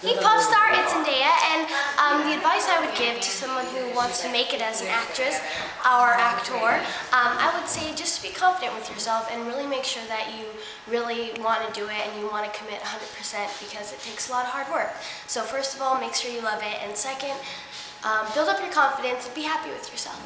Hey Popstar, it's Zendaya, and um, the advice I would give to someone who wants to make it as an actress or actor, um, I would say just be confident with yourself and really make sure that you really want to do it and you want to commit 100% because it takes a lot of hard work. So first of all, make sure you love it, and second, um, build up your confidence and be happy with yourself.